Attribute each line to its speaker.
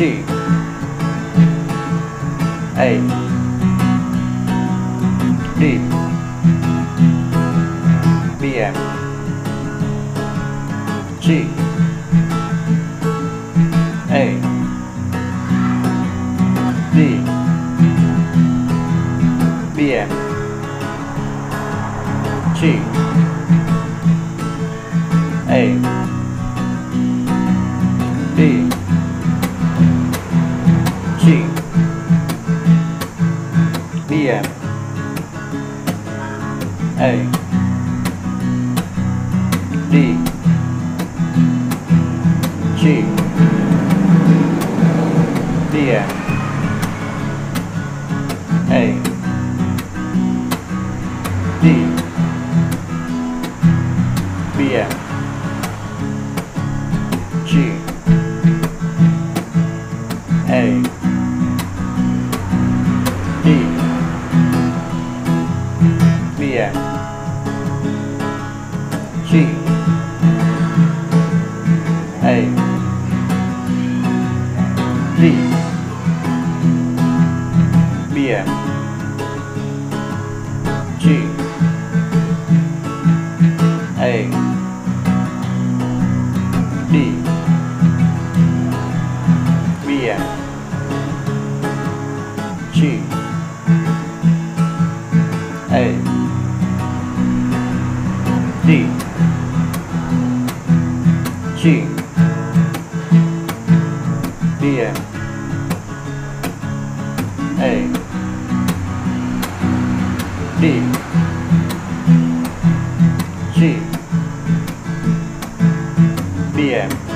Speaker 1: G. A. D. B M. G. A. D. B M. G. A. D B M. A D. G. B M. A D. B M. G B M G A D B M G A D B M G G. G. B M